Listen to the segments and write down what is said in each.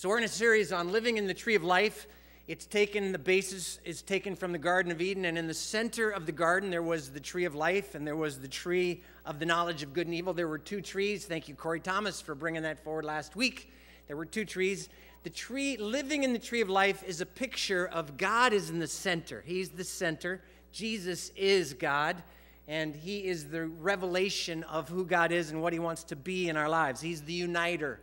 So we're in a series on living in the tree of life. It's taken the basis is taken from the Garden of Eden, and in the center of the garden there was the tree of life, and there was the tree of the knowledge of good and evil. There were two trees. Thank you, Corey Thomas, for bringing that forward last week. There were two trees. The tree, living in the tree of life, is a picture of God is in the center. He's the center. Jesus is God, and He is the revelation of who God is and what He wants to be in our lives. He's the uniter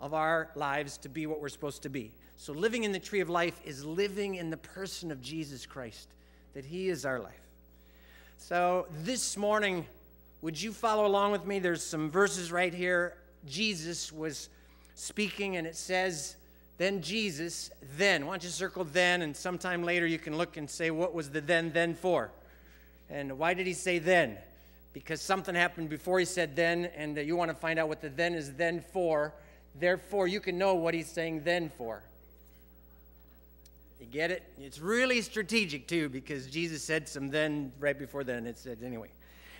of our lives to be what we're supposed to be. So, living in the tree of life is living in the person of Jesus Christ, that He is our life. So, this morning, would you follow along with me? There's some verses right here. Jesus was speaking, and it says, Then Jesus, then. Why don't you circle then, and sometime later you can look and say, What was the then, then for? And why did he say then? Because something happened before he said then, and you want to find out what the then is then for. Therefore, you can know what he's saying then for. You get it? It's really strategic, too, because Jesus said some then right before then. It said, anyway.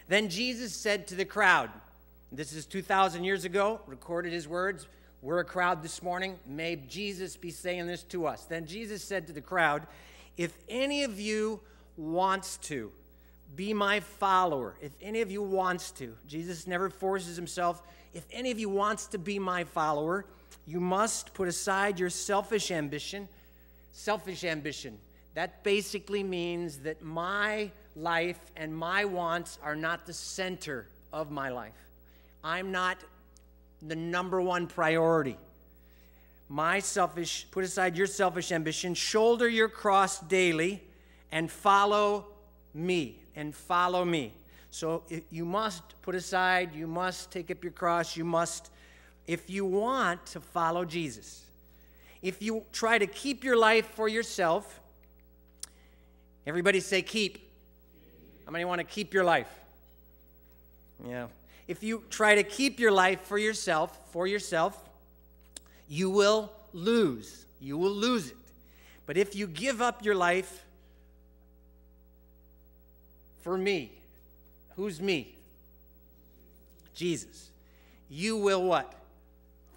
Then Jesus said to the crowd, this is 2,000 years ago, recorded his words. We're a crowd this morning. May Jesus be saying this to us. Then Jesus said to the crowd, If any of you wants to be my follower, if any of you wants to, Jesus never forces himself. If any of you wants to be my follower, you must put aside your selfish ambition selfish ambition. That basically means that my life and my wants are not the center of my life. I'm not the number one priority. My selfish, put aside your selfish ambition, shoulder your cross daily, and follow me. And follow me. So you must put aside, you must take up your cross, you must, if you want to follow Jesus if you try to keep your life for yourself, everybody say keep. How many want to keep your life? Yeah. If you try to keep your life for yourself, for yourself, you will lose. You will lose it. But if you give up your life for me, who's me? Jesus. You will what?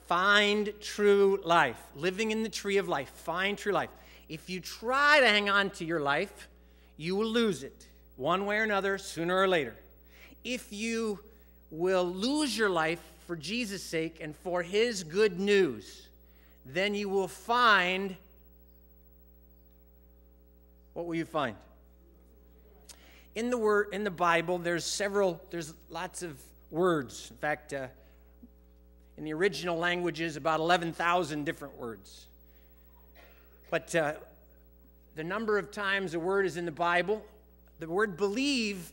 Find true life. Living in the tree of life. Find true life. If you try to hang on to your life, you will lose it one way or another, sooner or later. If you will lose your life for Jesus' sake and for his good news, then you will find what will you find? In the word in the Bible, there's several, there's lots of words. In fact, uh, in the original languages, about 11,000 different words. But uh, the number of times a word is in the Bible, the word believe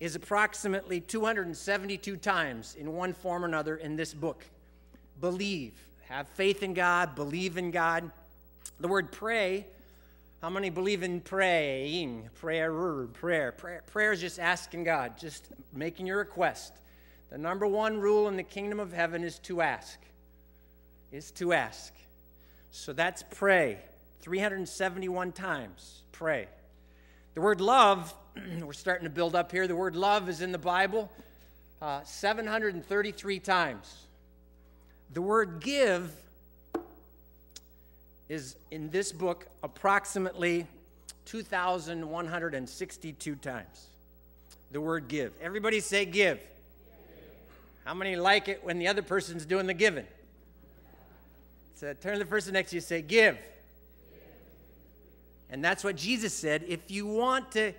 is approximately 272 times in one form or another in this book. Believe. Have faith in God, believe in God. The word pray, how many believe in praying? Prayer, prayer. Prayer, prayer is just asking God, just making your request. The number one rule in the kingdom of heaven is to ask. Is to ask. So that's pray. 371 times. Pray. The word love, we're starting to build up here. The word love is in the Bible uh, 733 times. The word give is in this book approximately 2,162 times. The word give. Everybody say give. How many like it when the other person's doing the giving? So turn to the person next to you and say, Give. And that's what Jesus said. If you want to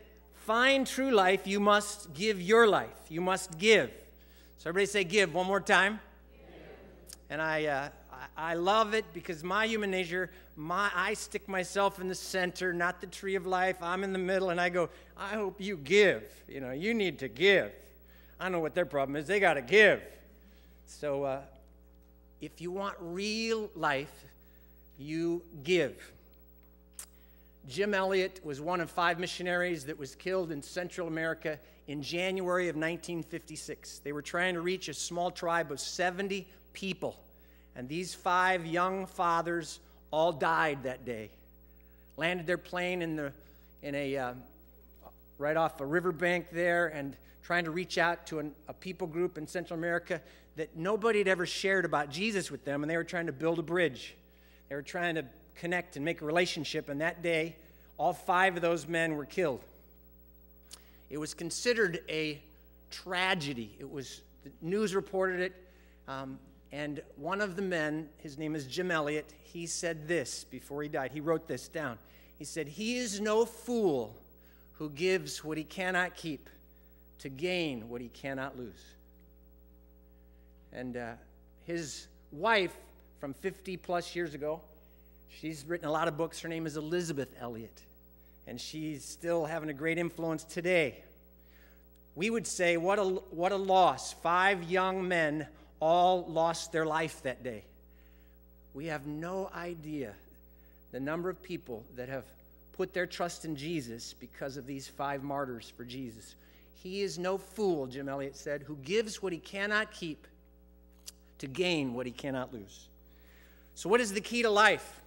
find true life, you must give your life. You must give. So everybody say, Give one more time. And I, uh, I love it because my human nature, my, I stick myself in the center, not the tree of life. I'm in the middle, and I go, I hope you give. You know, you need to give. I know what their problem is. They got to give. So uh, if you want real life, you give. Jim Elliot was one of five missionaries that was killed in Central America in January of 1956. They were trying to reach a small tribe of 70 people. And these five young fathers all died that day. Landed their plane in, the, in a, uh, right off a riverbank there and trying to reach out to an, a people group in Central America that nobody had ever shared about Jesus with them, and they were trying to build a bridge. They were trying to connect and make a relationship, and that day, all five of those men were killed. It was considered a tragedy. It was, the news reported it, um, and one of the men, his name is Jim Elliot, he said this before he died. He wrote this down. He said, He is no fool who gives what he cannot keep to gain what he cannot lose. And uh, his wife from 50 plus years ago, she's written a lot of books. Her name is Elisabeth Elliot, and she's still having a great influence today. We would say, what a, what a loss. Five young men all lost their life that day. We have no idea the number of people that have put their trust in Jesus because of these five martyrs for Jesus. He is no fool, Jim Elliot said, who gives what he cannot keep to gain what he cannot lose. So, what is the key to life?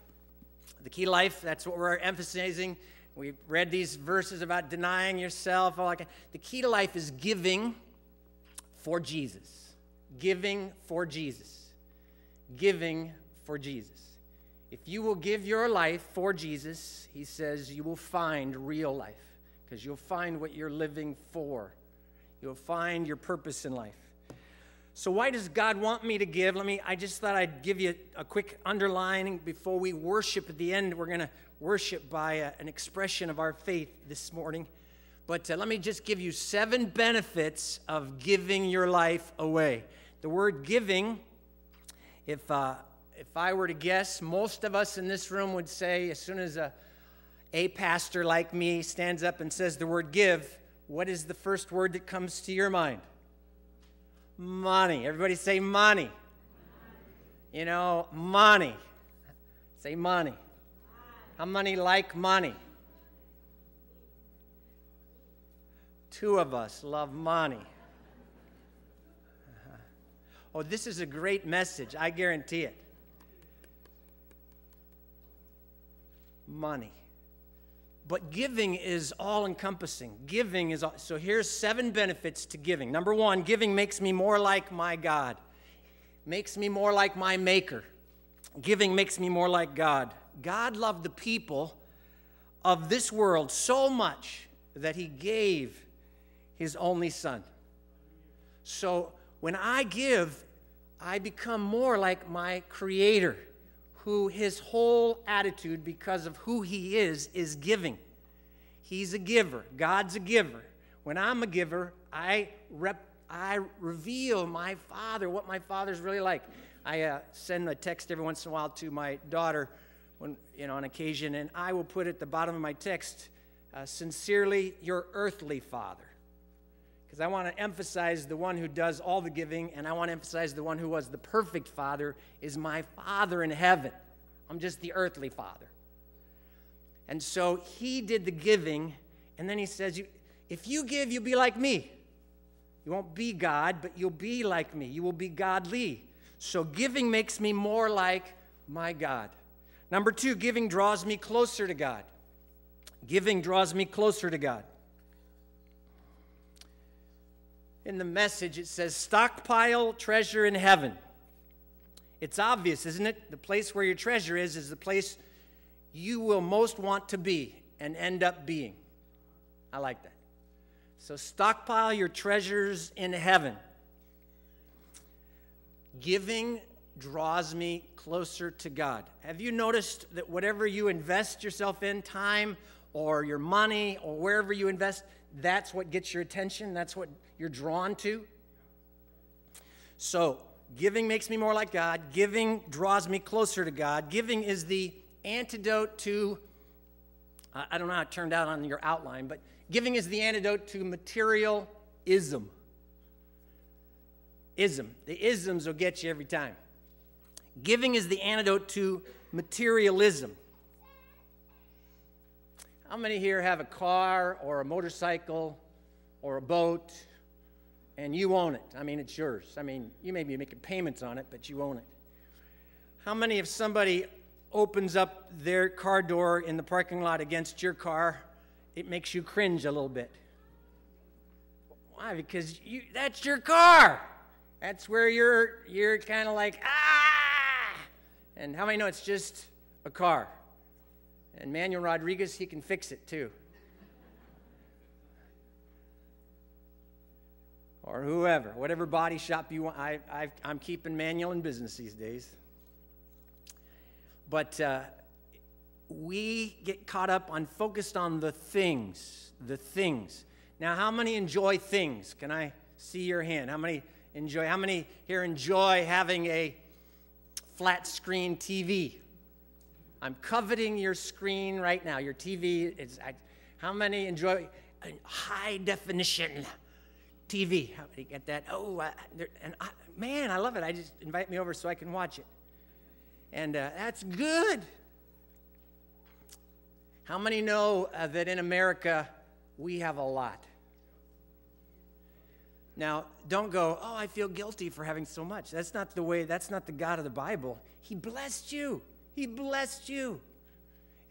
The key to life, that's what we're emphasizing. We read these verses about denying yourself. All like the key to life is giving for Jesus. Giving for Jesus. Giving for Jesus. If you will give your life for Jesus, he says you will find real life because you'll find what you're living for. You'll find your purpose in life. So why does God want me to give? Let me I just thought I'd give you a quick underlining before we worship at the end. We're going to worship by a, an expression of our faith this morning. But uh, let me just give you seven benefits of giving your life away. The word giving, if, uh, if I were to guess, most of us in this room would say, as soon as a, a pastor like me stands up and says the word give, what is the first word that comes to your mind? Money. Everybody say money. You know, money. Say money. How many like money? Two of us love money. Oh, this is a great message. I guarantee it. Money. But giving is all encompassing. Giving is all, so here's seven benefits to giving. Number 1, giving makes me more like my God. Makes me more like my maker. Giving makes me more like God. God loved the people of this world so much that he gave his only son. So when I give, I become more like my creator who his whole attitude, because of who he is, is giving. He's a giver. God's a giver. When I'm a giver, I, rep, I reveal my father, what my father's really like. I uh, send a text every once in a while to my daughter when, you know, on occasion, and I will put at the bottom of my text, uh, sincerely, your earthly father. Because I want to emphasize the one who does all the giving, and I want to emphasize the one who was the perfect father is my father in heaven. I'm just the earthly father. And so he did the giving, and then he says, If you give, you'll be like me. You won't be God, but you'll be like me. You will be godly. So giving makes me more like my God. Number two, giving draws me closer to God. Giving draws me closer to God. In the message, it says, stockpile treasure in heaven. It's obvious, isn't it? The place where your treasure is, is the place you will most want to be and end up being. I like that. So stockpile your treasures in heaven. Giving draws me closer to God. Have you noticed that whatever you invest yourself in, time or your money or wherever you invest, that's what gets your attention? That's what you're drawn to? So, giving makes me more like God. Giving draws me closer to God. Giving is the antidote to, I don't know how it turned out on your outline, but giving is the antidote to materialism. Ism. The isms will get you every time. Giving is the antidote to materialism. How many here have a car or a motorcycle or a boat and you own it? I mean, it's yours. I mean, you may be making payments on it, but you own it. How many, if somebody opens up their car door in the parking lot against your car, it makes you cringe a little bit. Why? Because you, that's your car. That's where you're you're kind of like ah. And how many know it's just a car. And Manuel Rodriguez, he can fix it too. or whoever, whatever body shop you want. I, I, am keeping Manuel in business these days. But uh, we get caught up on focused on the things, the things. Now, how many enjoy things? Can I see your hand? How many enjoy? How many here enjoy having a flat screen TV? I'm coveting your screen right now. Your TV is. I, how many enjoy high definition? TV. How many get that? Oh, uh, and I, man, I love it. I just invite me over so I can watch it. And uh, that's good. How many know uh, that in America we have a lot? Now, don't go, oh, I feel guilty for having so much. That's not the way, that's not the God of the Bible. He blessed you. He blessed you.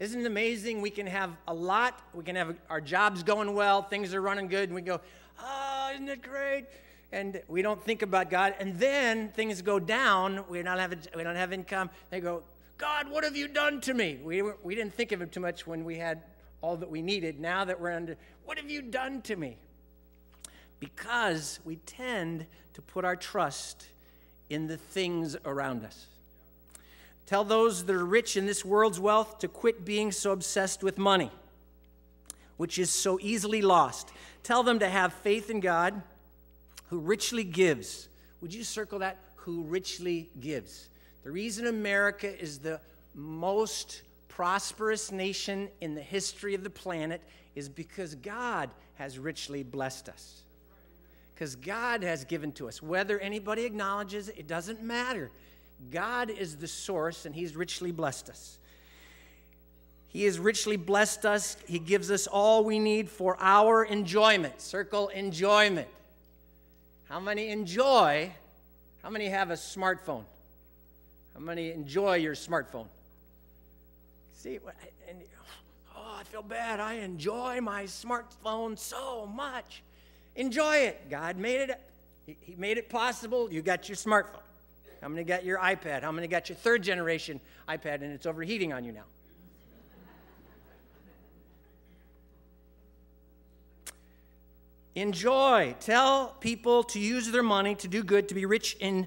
Isn't it amazing? We can have a lot, we can have our jobs going well, things are running good, and we go, oh, isn't it great? And we don't think about God. And then things go down. We don't have, we don't have income. They go, God, what have you done to me? We, we didn't think of it too much when we had all that we needed. Now that we're under, what have you done to me? Because we tend to put our trust in the things around us. Tell those that are rich in this world's wealth to quit being so obsessed with money, which is so easily lost. Tell them to have faith in God who richly gives. Would you circle that? Who richly gives. The reason America is the most prosperous nation in the history of the planet is because God has richly blessed us. Because God has given to us. Whether anybody acknowledges it, it doesn't matter. God is the source, and He's richly blessed us. He has richly blessed us. He gives us all we need for our enjoyment. Circle enjoyment. How many enjoy? How many have a smartphone? How many enjoy your smartphone? See, and, oh, I feel bad. I enjoy my smartphone so much. Enjoy it. God made it. He made it possible. You got your smartphone. How many got your iPad? How many got your third generation iPad and it's overheating on you now? Enjoy. Tell people to use their money to do good, to be rich in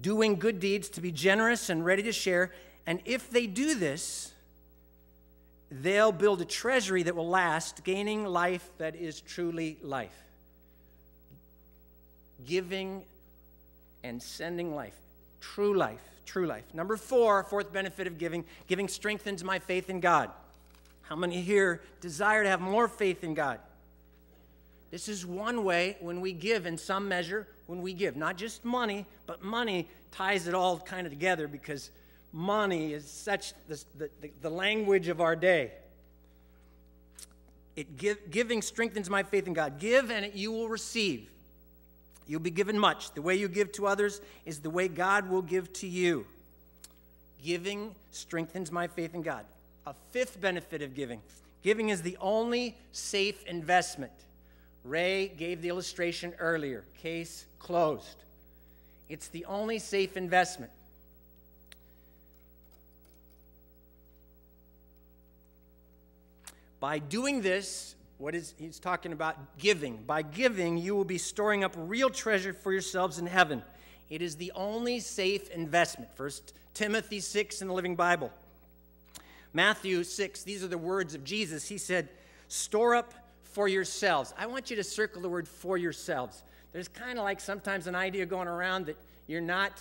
doing good deeds, to be generous and ready to share. And if they do this, they'll build a treasury that will last, gaining life that is truly life. Giving and sending life. True life. True life. Number four, fourth benefit of giving giving strengthens my faith in God. How many here desire to have more faith in God? This is one way when we give, in some measure, when we give. Not just money, but money ties it all kind of together because money is such the, the, the language of our day. It give, giving strengthens my faith in God. Give and it, you will receive. You'll be given much. The way you give to others is the way God will give to you. Giving strengthens my faith in God. A fifth benefit of giving giving is the only safe investment. Ray gave the illustration earlier. Case closed. It's the only safe investment. By doing this, what is he's talking about giving. By giving, you will be storing up real treasure for yourselves in heaven. It is the only safe investment. First Timothy 6 in the Living Bible. Matthew 6, these are the words of Jesus. He said, Store up for yourselves. I want you to circle the word for yourselves. There's kind of like sometimes an idea going around that you're not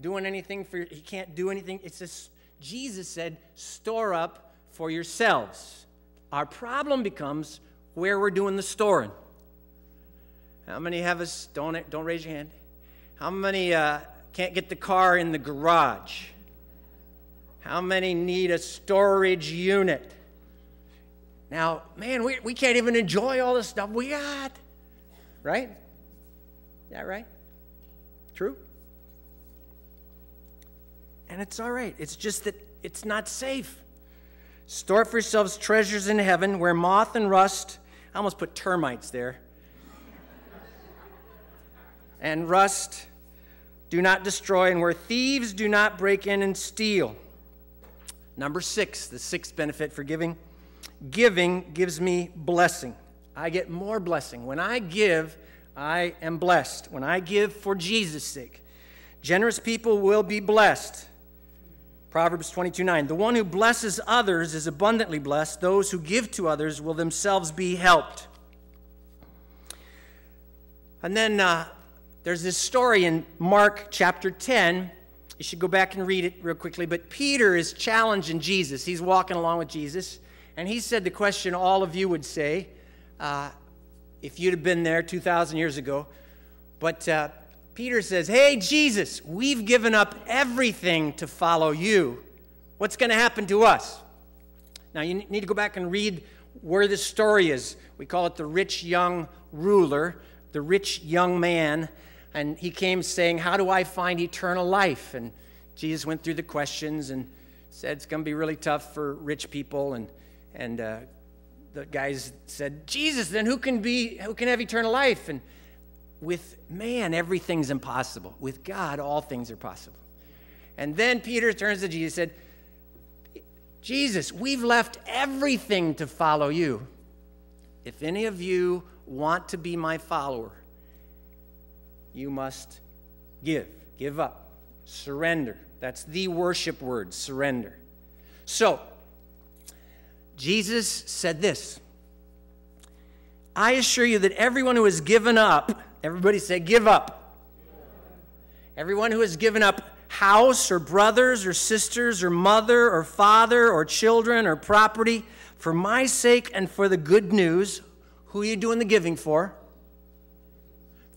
doing anything for, you can't do anything. It's just, Jesus said, store up for yourselves. Our problem becomes where we're doing the storing. How many have us, don't, don't raise your hand. How many uh, can't get the car in the garage? How many need a storage unit? Now, man, we, we can't even enjoy all the stuff we got. Right? Yeah, right? True? And it's all right. It's just that it's not safe. Store for yourselves treasures in heaven where moth and rust, I almost put termites there, and rust do not destroy, and where thieves do not break in and steal. Number six, the sixth benefit for giving giving gives me blessing. I get more blessing. When I give, I am blessed. When I give for Jesus' sake, generous people will be blessed. Proverbs 22 9. The one who blesses others is abundantly blessed. Those who give to others will themselves be helped. And then uh, there's this story in Mark chapter 10. You should go back and read it real quickly. But Peter is challenging Jesus. He's walking along with Jesus. And he said the question all of you would say uh, if you'd have been there 2,000 years ago. But uh, Peter says, Hey, Jesus, we've given up everything to follow you. What's going to happen to us? Now, you need to go back and read where this story is. We call it the rich young ruler, the rich young man. And he came saying, How do I find eternal life? And Jesus went through the questions and said, It's going to be really tough for rich people. And, and uh, the guys said, Jesus, then who can, be, who can have eternal life? And with man, everything's impossible. With God, all things are possible. And then Peter turns to Jesus and said, Jesus, we've left everything to follow you. If any of you want to be my follower, you must give, give up, surrender. That's the worship word, surrender. So, Jesus said this I assure you that everyone who has given up, everybody say, give up. Everyone who has given up house or brothers or sisters or mother or father or children or property for my sake and for the good news, who are you doing the giving for?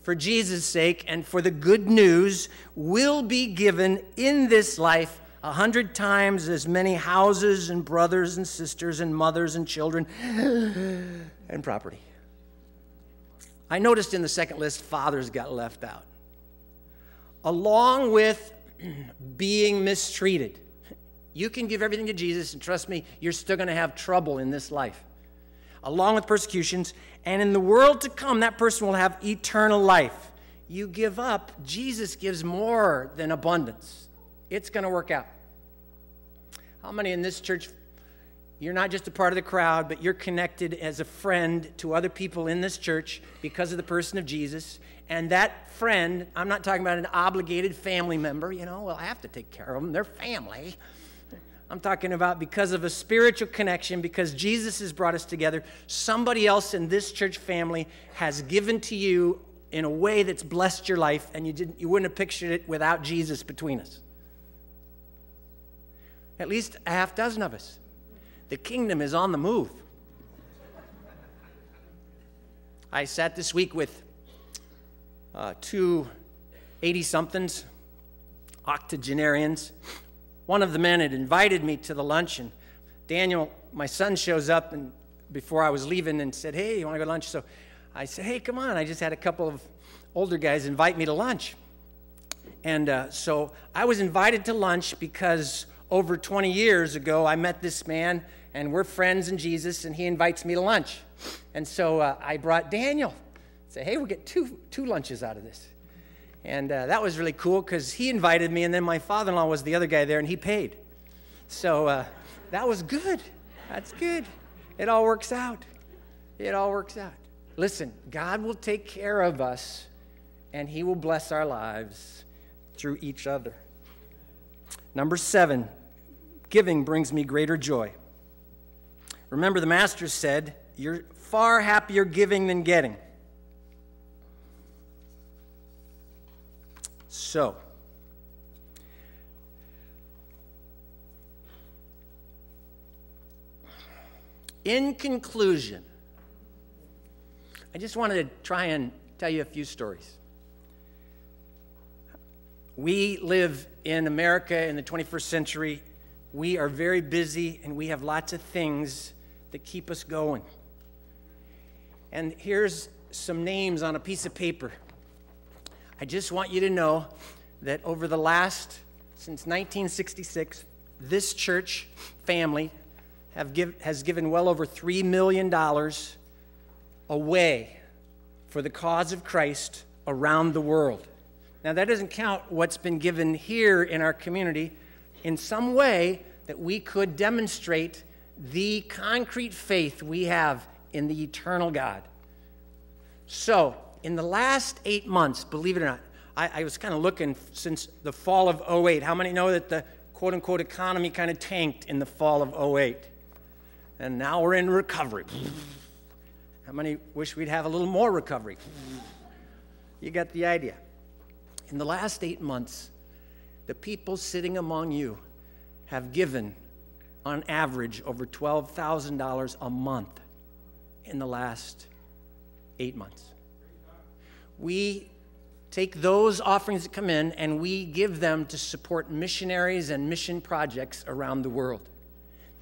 For Jesus' sake and for the good news, will be given in this life a hundred times as many houses and brothers and sisters and mothers and children and property. I noticed in the second list, fathers got left out. Along with being mistreated. You can give everything to Jesus, and trust me, you're still going to have trouble in this life. Along with persecutions, and in the world to come, that person will have eternal life. You give up, Jesus gives more than abundance. It's going to work out. How many in this church you're not just a part of the crowd, but you're connected as a friend to other people in this church because of the person of Jesus. And that friend, I'm not talking about an obligated family member, you know, well, I have to take care of them, they're family. I'm talking about because of a spiritual connection, because Jesus has brought us together, somebody else in this church family has given to you in a way that's blessed your life, and you, didn't, you wouldn't have pictured it without Jesus between us. At least a half dozen of us. The kingdom is on the move. I sat this week with uh, two 80 somethings, octogenarians. One of the men had invited me to the lunch, and Daniel, my son, shows up and before I was leaving and said, Hey, you want to go to lunch? So I said, Hey, come on. I just had a couple of older guys invite me to lunch. And uh, so I was invited to lunch because over 20 years ago, I met this man and we're friends in Jesus, and he invites me to lunch. And so uh, I brought Daniel. Say, hey, we'll get two, two lunches out of this. And uh, that was really cool because he invited me, and then my father in law was the other guy there, and he paid. So uh, that was good. That's good. It all works out. It all works out. Listen, God will take care of us, and he will bless our lives through each other. Number seven, giving brings me greater joy. Remember, the Master said, You're far happier giving than getting. So, in conclusion, I just wanted to try and tell you a few stories. We live in America in the 21st century. We are very busy and we have lots of things that keep us going. And here's some names on a piece of paper. I just want you to know that over the last, since 1966, this church family have give, has given well over $3 million away for the cause of Christ around the world. Now, that doesn't count what's been given here in our community. In some way, that we could demonstrate the concrete faith we have in the eternal God. So, in the last eight months, believe it or not, I, I was kind of looking since the fall of 08. How many know that the quote unquote economy kind of tanked in the fall of 08? And now we're in recovery. How many wish we'd have a little more recovery? You got the idea. In the last eight months, the people sitting among you have given, on average, over $12,000 a month in the last eight months. We take those offerings that come in and we give them to support missionaries and mission projects around the world.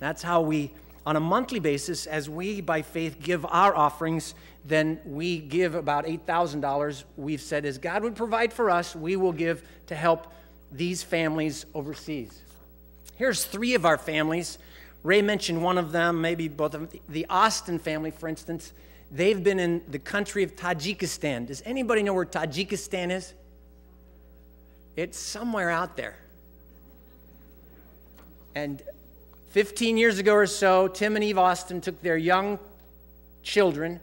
That's how we, on a monthly basis, as we by faith give our offerings, then we give about $8,000. We've said, as God would provide for us, we will give to help these families overseas. Here's three of our families. Ray mentioned one of them, maybe both of them. The Austin family, for instance, they've been in the country of Tajikistan. Does anybody know where Tajikistan is? It's somewhere out there. And 15 years ago or so, Tim and Eve Austin took their young children,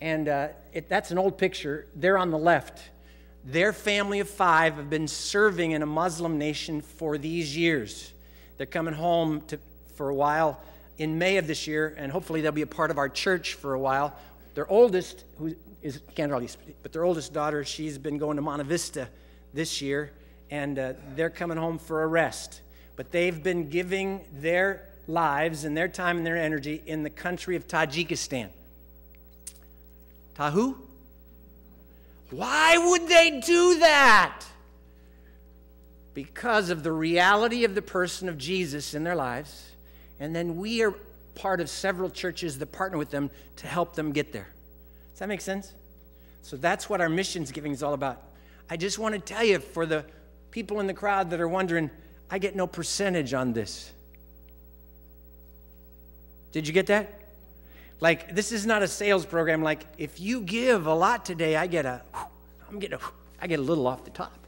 and uh, it, that's an old picture. They're on the left. Their family of five have been serving in a Muslim nation for these years. They're coming home to, for a while in May of this year, and hopefully they'll be a part of our church for a while. Their oldest, who is can't hardly speak, but their oldest daughter, she's been going to Monte Vista this year, and uh, they're coming home for a rest. But they've been giving their lives and their time and their energy in the country of Tajikistan. Tahu? Why would they do that? Because of the reality of the person of Jesus in their lives. And then we are part of several churches that partner with them to help them get there. Does that make sense? So that's what our missions giving is all about. I just want to tell you for the people in the crowd that are wondering, I get no percentage on this. Did you get that? Like, this is not a sales program. Like, if you give a lot today, I get a, I'm getting a, I get a little off the top.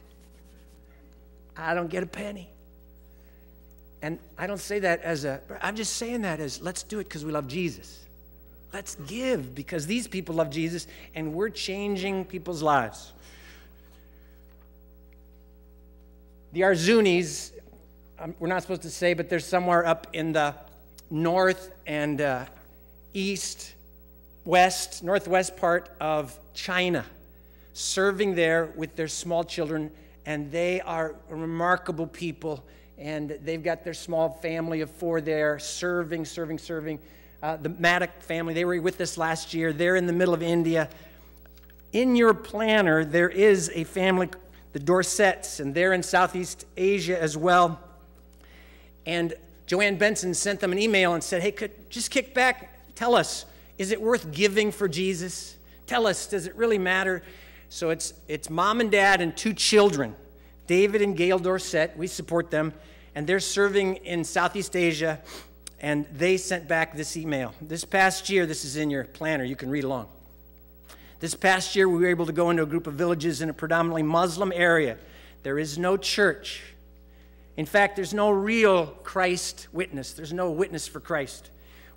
I don't get a penny. And I don't say that as a, I'm just saying that as let's do it because we love Jesus. Let's give because these people love Jesus and we're changing people's lives. The Arzunis, um, we're not supposed to say, but they're somewhere up in the north and uh, east, west, northwest part of China, serving there with their small children. And they are remarkable people and they've got their small family of four there serving, serving, serving. Uh, the Maddock family, they were with us last year. They're in the middle of India. In your planner, there is a family, the Dorsets, and they're in Southeast Asia as well. And Joanne Benson sent them an email and said, Hey, could just kick back, tell us, is it worth giving for Jesus? Tell us, does it really matter? So it's, it's mom and dad and two children David and Gail Dorset, we support them, and they're serving in Southeast Asia, and they sent back this email. This past year, this is in your planner, you can read along. This past year, we were able to go into a group of villages in a predominantly Muslim area. There is no church. In fact, there's no real Christ witness. There's no witness for Christ.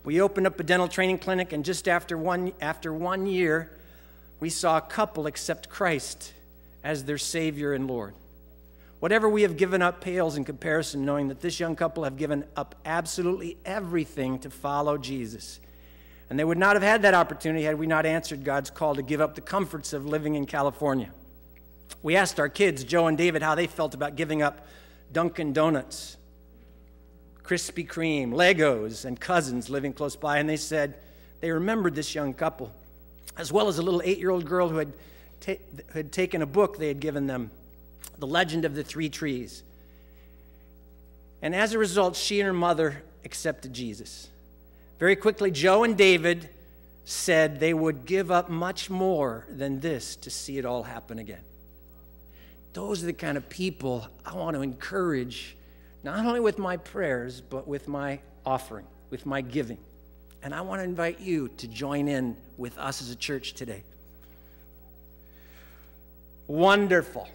We opened up a dental training clinic, and just after one, after one year, we saw a couple accept Christ as their Savior and Lord. Whatever we have given up pales in comparison, knowing that this young couple have given up absolutely everything to follow Jesus. And they would not have had that opportunity had we not answered God's call to give up the comforts of living in California. We asked our kids, Joe and David, how they felt about giving up Dunkin' Donuts, Krispy Kreme, Legos, and cousins living close by, and they said they remembered this young couple, as well as a little eight year old girl who had, ta- had taken a book they had given them the legend of the three trees. And as a result, she and her mother accepted Jesus. Very quickly, Joe and David said they would give up much more than this to see it all happen again. Those are the kind of people I want to encourage, not only with my prayers, but with my offering, with my giving. And I want to invite you to join in with us as a church today. Wonderful.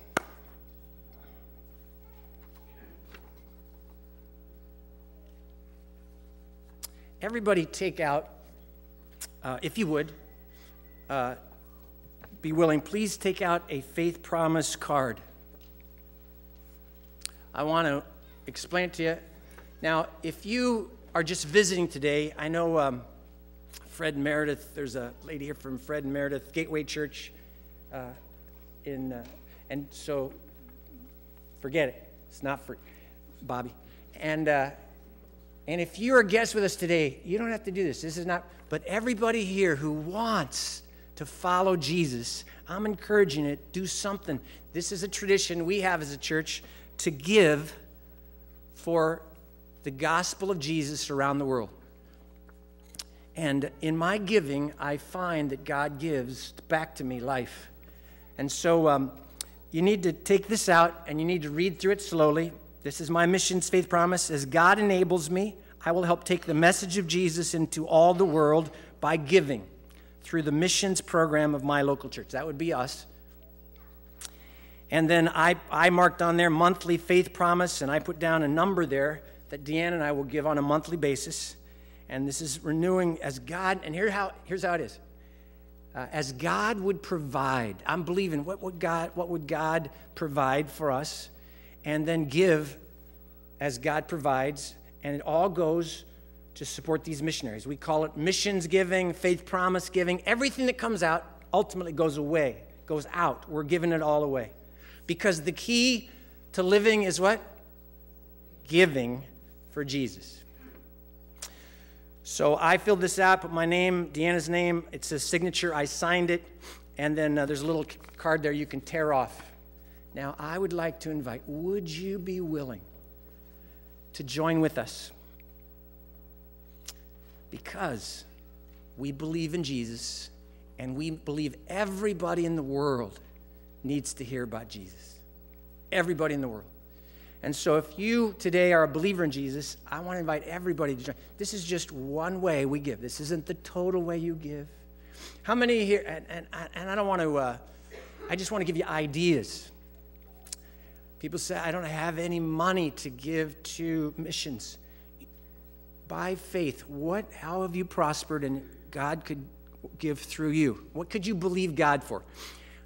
everybody take out, uh, if you would, uh, be willing, please take out a faith promise card. I want to explain to you. Now, if you are just visiting today, I know um, Fred Meredith, there's a lady here from Fred and Meredith Gateway Church uh, in, uh, and so forget it. It's not for Bobby. And, uh, and if you're a guest with us today, you don't have to do this. This is not, but everybody here who wants to follow Jesus, I'm encouraging it, do something. This is a tradition we have as a church to give for the gospel of Jesus around the world. And in my giving, I find that God gives back to me life. And so um, you need to take this out and you need to read through it slowly. This is my missions faith promise. As God enables me, I will help take the message of Jesus into all the world by giving through the missions program of my local church. That would be us. And then I, I marked on there monthly faith promise, and I put down a number there that Deanna and I will give on a monthly basis. And this is renewing as God, and here how, here's how it is. Uh, as God would provide, I'm believing what would God, what would God provide for us, and then give as God provides, and it all goes to support these missionaries. We call it missions giving, faith promise giving. Everything that comes out ultimately goes away, goes out. We're giving it all away. Because the key to living is what? Giving for Jesus. So I filled this out, put my name, Deanna's name, it's a signature, I signed it, and then uh, there's a little card there you can tear off. Now, I would like to invite, would you be willing to join with us? Because we believe in Jesus and we believe everybody in the world needs to hear about Jesus. Everybody in the world. And so, if you today are a believer in Jesus, I want to invite everybody to join. This is just one way we give. This isn't the total way you give. How many here, and, and, and I don't want to, uh, I just want to give you ideas. People say, I don't have any money to give to missions. By faith, what, how have you prospered and God could give through you? What could you believe God for?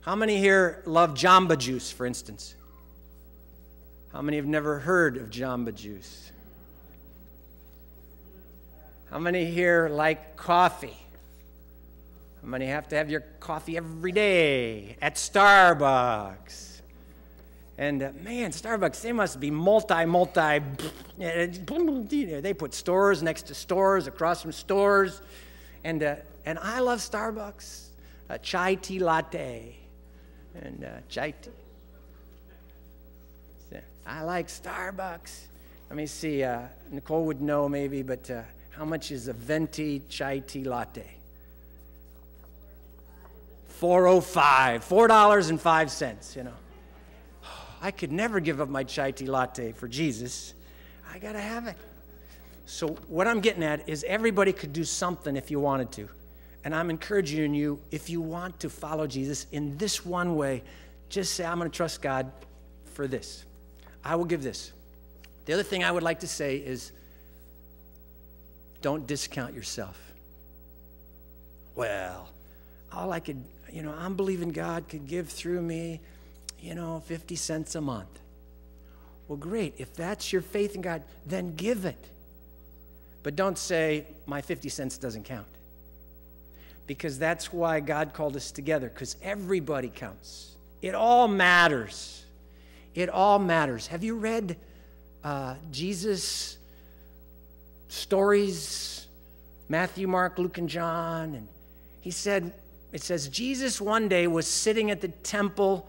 How many here love Jamba Juice, for instance? How many have never heard of Jamba Juice? How many here like coffee? How many have to have your coffee every day at Starbucks? And uh, man, Starbucks, they must be multi, multi. They put stores next to stores, across from stores. And, uh, and I love Starbucks. A chai tea latte and uh, chai tea. I like Starbucks. Let me see. Uh, Nicole would know maybe, but uh, how much is a venti chai tea latte? 405 $4.05, you know. I could never give up my chai tea latte for Jesus. I got to have it. So, what I'm getting at is everybody could do something if you wanted to. And I'm encouraging you, if you want to follow Jesus in this one way, just say, I'm to trust God for this. I will give this. The other thing I would like to say is don't discount yourself. Well, all I could, you know, I'm believing God could give through me, you know, 50 cents a month. Well, great. If that's your faith in God, then give it. But don't say, my 50 cents doesn't count. Because that's why God called us together, because everybody counts. It all matters. It all matters. Have you read uh, Jesus' stories? Matthew, Mark, Luke, and John. And he said, it says, Jesus one day was sitting at the temple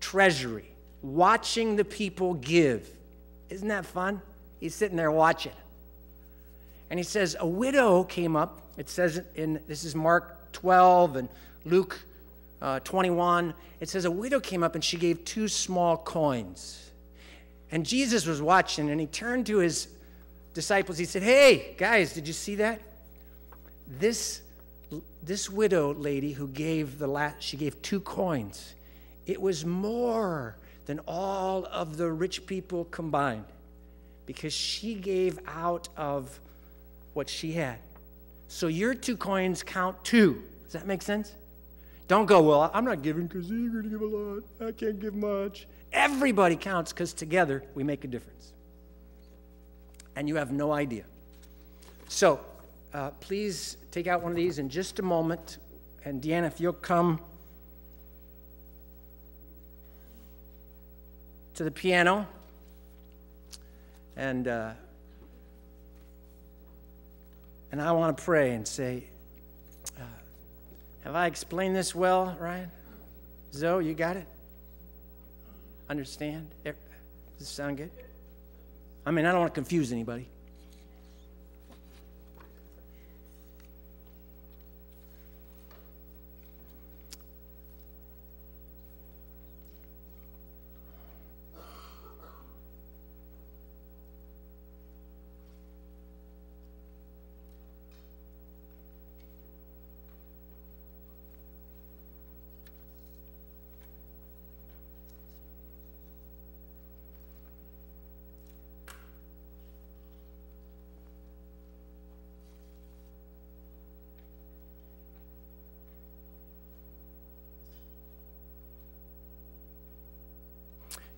treasury, watching the people give. Isn't that fun? He's sitting there watching. And he says, a widow came up. It says in, this is Mark 12 and Luke uh, 21, it says, A widow came up and she gave two small coins. And Jesus was watching and he turned to his disciples. He said, Hey, guys, did you see that? This, this widow lady who gave the last, she gave two coins. It was more than all of the rich people combined because she gave out of what she had. So your two coins count two. Does that make sense? Don't go, well, I'm not giving because you're going to give a lot. I can't give much. Everybody counts because together we make a difference. And you have no idea. So uh, please take out one of these in just a moment. And Deanna, if you'll come to the piano and. Uh, and I want to pray and say, uh, Have I explained this well, Ryan? Zoe, you got it? Understand? Does this sound good? I mean, I don't want to confuse anybody.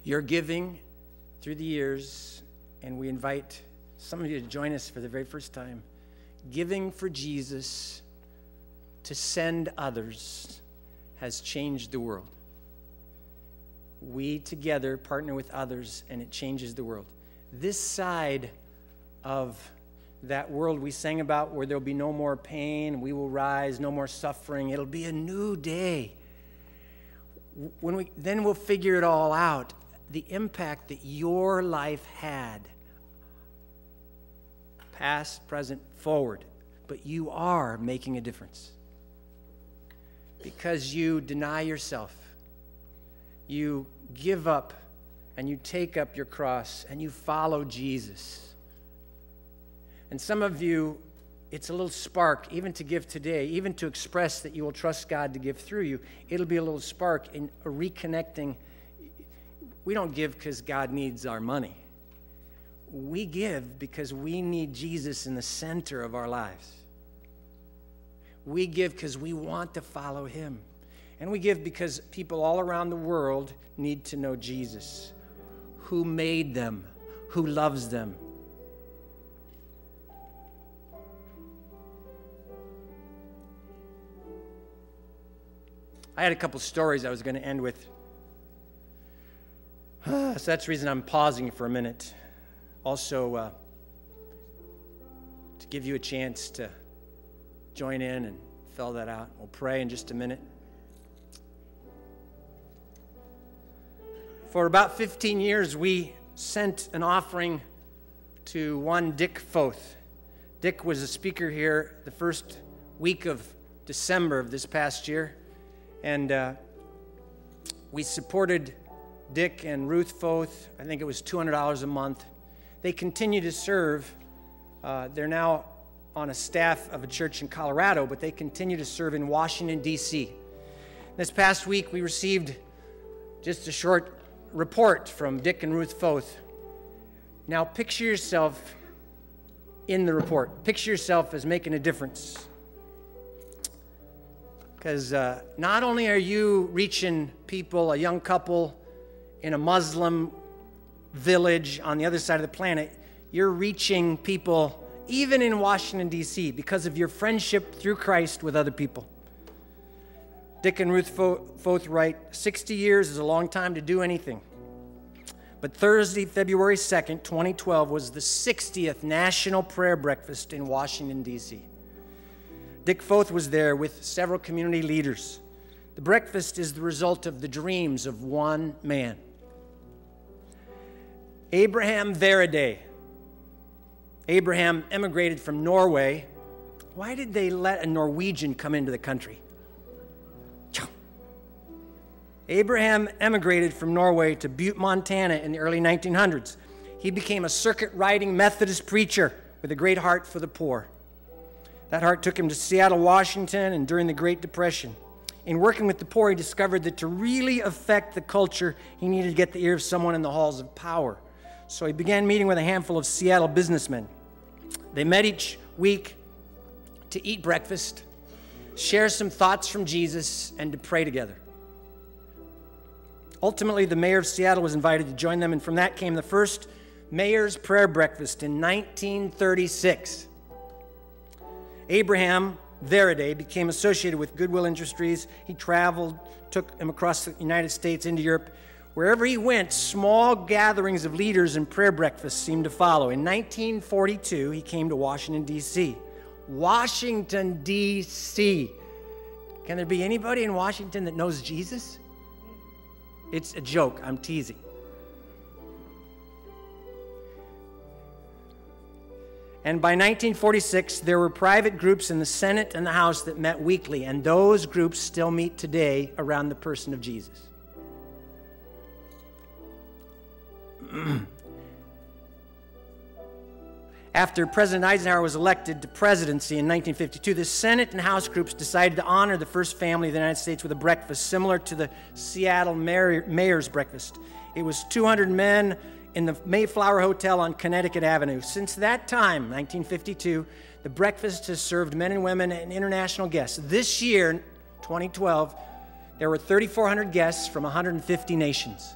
Your giving through the years, and we invite some of you to join us for the very first time. Giving for Jesus to send others has changed the world. We together partner with others, and it changes the world. This side of that world we sang about, where there'll be no more pain, we will rise, no more suffering, it'll be a new day. When we, then we'll figure it all out the impact that your life had, past, present, forward. But you are making a difference because you deny yourself, you give up, and you take up your cross and you follow Jesus. And some of you, it's a little spark, even to give today, even to express that you will trust God to give through you. It'll be a little spark in reconnecting we don't give because God needs our money. We give because we need Jesus in the center of our lives. We give because we want to follow him. And we give because people all around the world need to know Jesus, who made them, who loves them. I had a couple stories I was going to end with. So that's the reason I'm pausing for a minute. Also, uh, to give you a chance to join in and fill that out. We'll pray in just a minute. For about 15 years, we sent an offering to one Dick Foth. Dick was a speaker here the first week of December of this past year, and uh, we supported Dick and Ruth Foth, I think it was $200 a month. They continue to serve. Uh, they're now on a staff of a church in Colorado, but they continue to serve in Washington, D.C. This past week, we received just a short report from Dick and Ruth Foth. Now, picture yourself in the report. Picture yourself as making a difference. Because uh, not only are you reaching people, a young couple, in a Muslim village on the other side of the planet, you're reaching people even in Washington, D.C., because of your friendship through Christ with other people. Dick and Ruth Foth write 60 years is a long time to do anything. But Thursday, February 2nd, 2012, was the 60th National Prayer Breakfast in Washington, D.C. Dick Foth was there with several community leaders. The breakfast is the result of the dreams of one man. Abraham Vereide. Abraham emigrated from Norway. Why did they let a Norwegian come into the country? Abraham emigrated from Norway to Butte, Montana in the early 1900s. He became a circuit riding Methodist preacher with a great heart for the poor. That heart took him to Seattle, Washington, and during the Great Depression. In working with the poor, he discovered that to really affect the culture, he needed to get the ear of someone in the halls of power. So he began meeting with a handful of Seattle businessmen. They met each week to eat breakfast, share some thoughts from Jesus, and to pray together. Ultimately, the mayor of Seattle was invited to join them, and from that came the first mayor's prayer breakfast in 1936. Abraham Vereide became associated with Goodwill Industries. He traveled, took him across the United States into Europe. Wherever he went, small gatherings of leaders and prayer breakfasts seemed to follow. In 1942, he came to Washington, D.C. Washington, D.C. Can there be anybody in Washington that knows Jesus? It's a joke. I'm teasing. And by 1946, there were private groups in the Senate and the House that met weekly, and those groups still meet today around the person of Jesus. After President Eisenhower was elected to presidency in 1952, the Senate and House groups decided to honor the first family of the United States with a breakfast similar to the Seattle mayor's breakfast. It was 200 men in the Mayflower Hotel on Connecticut Avenue. Since that time, 1952, the breakfast has served men and women and international guests. This year, 2012, there were 3,400 guests from 150 nations.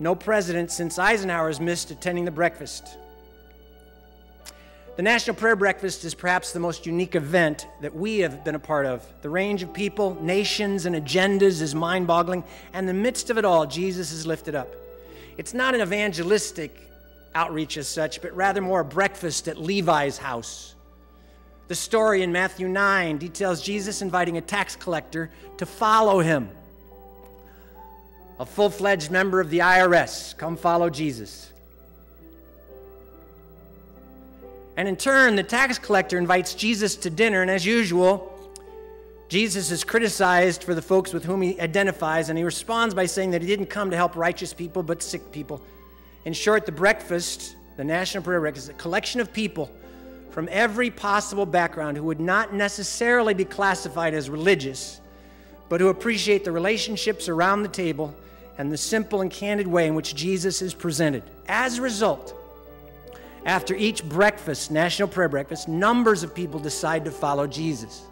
No president since Eisenhower has missed attending the breakfast. The National Prayer Breakfast is perhaps the most unique event that we have been a part of. The range of people, nations, and agendas is mind boggling, and in the midst of it all, Jesus is lifted up. It's not an evangelistic outreach as such, but rather more a breakfast at Levi's house. The story in Matthew 9 details Jesus inviting a tax collector to follow him. A full fledged member of the IRS, come follow Jesus. And in turn, the tax collector invites Jesus to dinner, and as usual, Jesus is criticized for the folks with whom he identifies, and he responds by saying that he didn't come to help righteous people, but sick people. In short, the breakfast, the National Prayer Breakfast, is a collection of people from every possible background who would not necessarily be classified as religious, but who appreciate the relationships around the table and the simple and candid way in which Jesus is presented. As a result, after each breakfast, National Prayer Breakfast, numbers of people decide to follow Jesus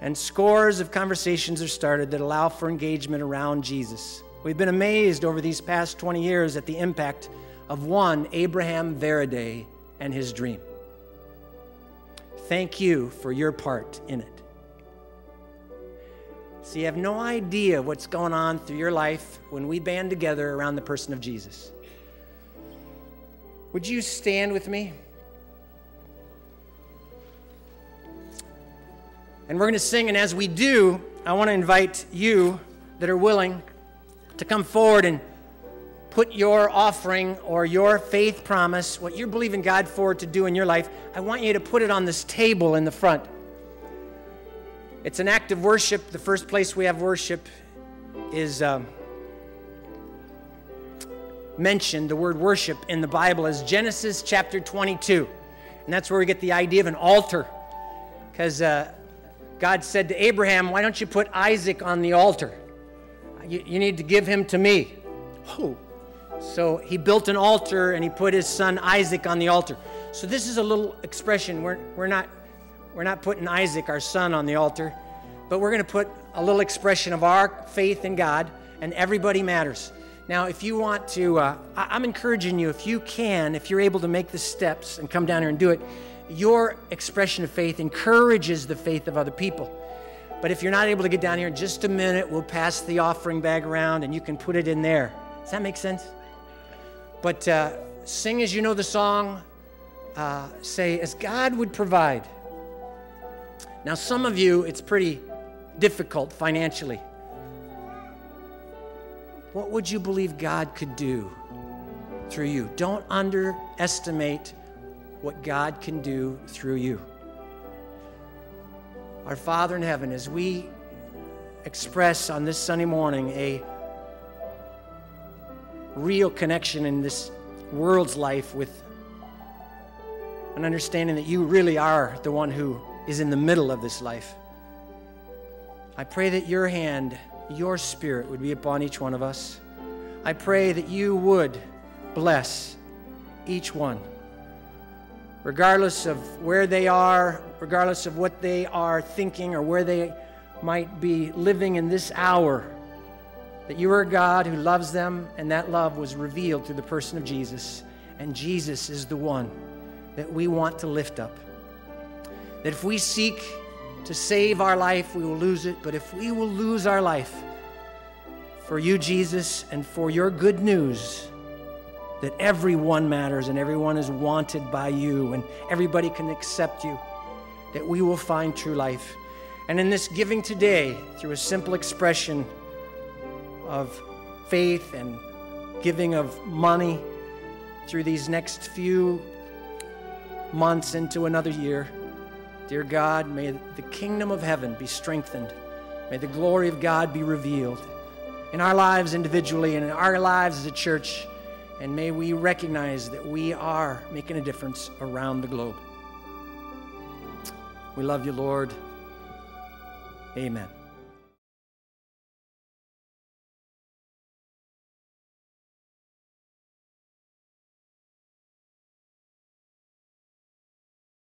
and scores of conversations are started that allow for engagement around Jesus. We've been amazed over these past 20 years at the impact of one Abraham Vereide and his dream. Thank you for your part in it. So, you have no idea what's going on through your life when we band together around the person of Jesus. Would you stand with me? And we're going to sing, and as we do, I want to invite you that are willing to come forward and put your offering or your faith promise, what you're believing God for to do in your life, I want you to put it on this table in the front. It's an act of worship. The first place we have worship is um, mentioned, the word worship in the Bible, is Genesis chapter 22. And that's where we get the idea of an altar. Because uh, God said to Abraham, Why don't you put Isaac on the altar? You, you need to give him to me. Oh. So he built an altar and he put his son Isaac on the altar. So this is a little expression. We're, we're, not, we're not putting Isaac, our son, on the altar, but we're going to put a little expression of our faith in God, and everybody matters. Now, if you want to, uh, I, I'm encouraging you, if you can, if you're able to make the steps and come down here and do it, your expression of faith encourages the faith of other people. But if you're not able to get down here in just a minute, we'll pass the offering bag around and you can put it in there. Does that make sense? But uh, sing as you know the song. Uh, say, as God would provide. Now, some of you, it's pretty difficult financially. What would you believe God could do through you? Don't underestimate what God can do through you. Our Father in heaven, as we express on this Sunday morning a real connection in this world's life with an understanding that you really are the one who is in the middle of this life. I pray that your hand, your spirit would be upon each one of us. I pray that you would bless each one regardless of where they are, regardless of what they are thinking or where they might be living in this hour, that you are a God who loves them, and that love was revealed through the person of Jesus. And Jesus is the one that we want to lift up. That if we seek to save our life, we will lose it. But if we will lose our life for you, Jesus, and for your good news, that everyone matters and everyone is wanted by you and everybody can accept you, that we will find true life. And in this giving today, through a simple expression of faith and giving of money through these next few months into another year, Dear God, may the kingdom of heaven be strengthened. May the glory of God be revealed in our lives individually and in our lives as a church. And may we recognize that we are making a difference around the globe. We love you, Lord. Amen.